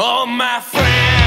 All my friends.